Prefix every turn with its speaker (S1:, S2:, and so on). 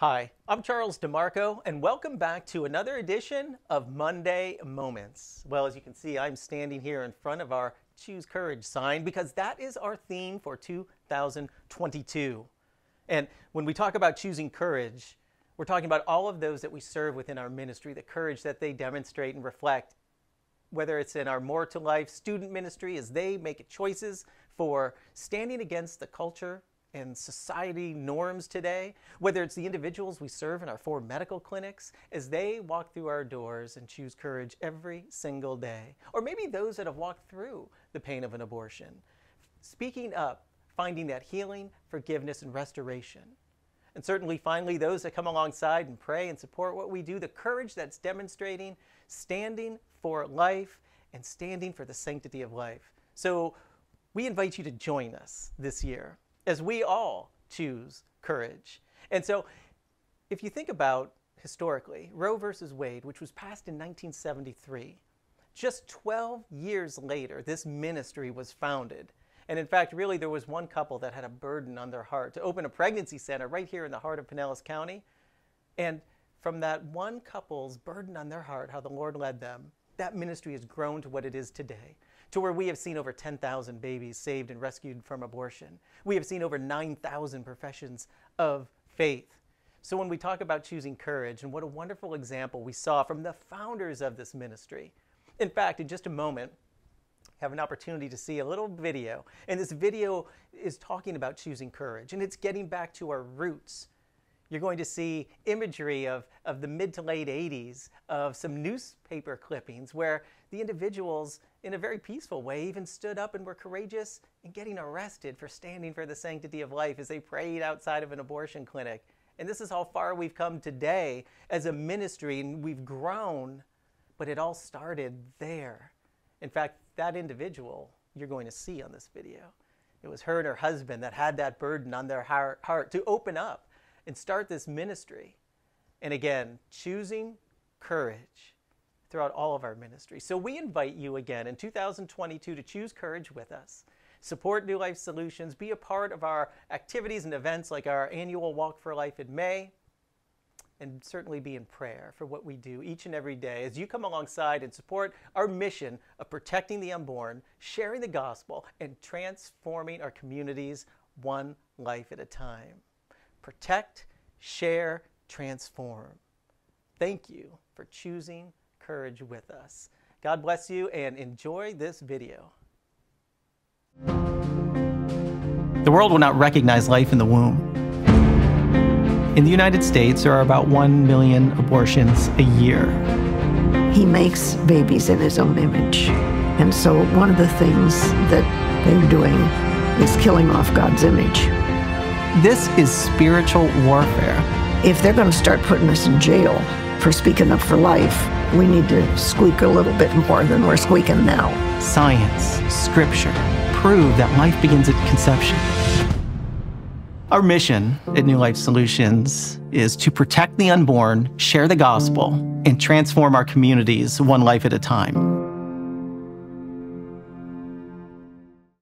S1: Hi, I'm Charles DeMarco, and welcome back to another edition of Monday Moments. Well, as you can see, I'm standing here in front of our Choose Courage sign because that is our theme for 2022. And when we talk about choosing courage, we're talking about all of those that we serve within our ministry, the courage that they demonstrate and reflect, whether it's in our More to Life student ministry as they make choices for standing against the culture and society norms today, whether it's the individuals we serve in our four medical clinics as they walk through our doors and choose courage every single day, or maybe those that have walked through the pain of an abortion, speaking up, finding that healing, forgiveness, and restoration. And certainly, finally, those that come alongside and pray and support what we do, the courage that's demonstrating, standing for life and standing for the sanctity of life. So, we invite you to join us this year as we all choose courage. And so, if you think about historically, Roe versus Wade, which was passed in 1973, just 12 years later, this ministry was founded. And in fact, really, there was one couple that had a burden on their heart to open a pregnancy center right here in the heart of Pinellas County. And from that one couple's burden on their heart, how the Lord led them, that ministry has grown to what it is today to where we have seen over 10,000 babies saved and rescued from abortion. We have seen over 9,000 professions of faith. So when we talk about choosing courage, and what a wonderful example we saw from the founders of this ministry. In fact, in just a moment, have an opportunity to see a little video. And this video is talking about choosing courage, and it's getting back to our roots you're going to see imagery of, of the mid to late 80s of some newspaper clippings where the individuals, in a very peaceful way, even stood up and were courageous in getting arrested for standing for the sanctity of life as they prayed outside of an abortion clinic. And this is how far we've come today as a ministry, and we've grown, but it all started there. In fact, that individual you're going to see on this video. It was her and her husband that had that burden on their heart to open up and start this ministry. And again, choosing courage throughout all of our ministry. So we invite you again in 2022 to choose courage with us. Support New Life Solutions, be a part of our activities and events like our annual Walk for Life in May, and certainly be in prayer for what we do each and every day as you come alongside and support our mission of protecting the unborn, sharing the gospel, and transforming our communities one life at a time protect, share, transform. Thank you for choosing courage with us. God bless you and enjoy this video. The world will not recognize life in the womb. In the United States, there are about 1 million abortions a year.
S2: He makes babies in his own image. And so, one of the things that they're doing is killing off God's image.
S1: This is spiritual warfare.
S2: If they're going to start putting us in jail for speaking up for life, we need to squeak a little bit more than we're squeaking now.
S1: Science, scripture prove that life begins at conception. Our mission at New Life Solutions is to protect the unborn, share the gospel, and transform our communities one life at a time.